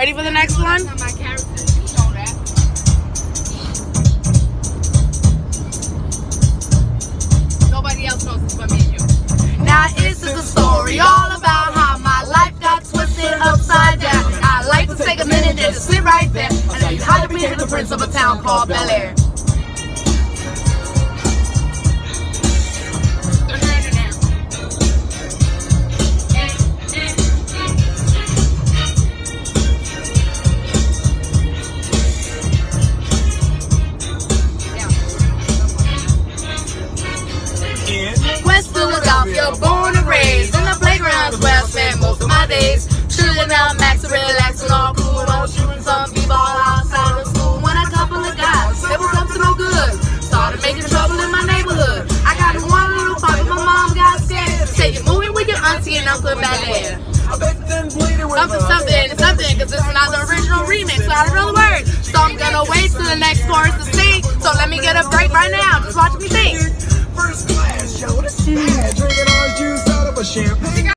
Ready for the next one? Nobody else knows this but me and you. Now this is a story all about how my life got twisted upside down. I like to take a minute and just sit right there and tell you how to be the prince of a town called Bel Air. West Philadelphia, born and raised in the playgrounds where I spent most of my days. Chilling out, maxing, relaxing, all cool, all shooting some b-ball outside of school. When a couple of guys, they was up to no good. Started making trouble in my neighborhood. I got in one little fight, my mom got scared. Say you're moving with your auntie and uncle back there. Something, something, something, because this is not the original remix, so I don't know the words. So I'm gonna wait till the next chorus to sing. So let me get a break right now. Just watch me sing. Champagne.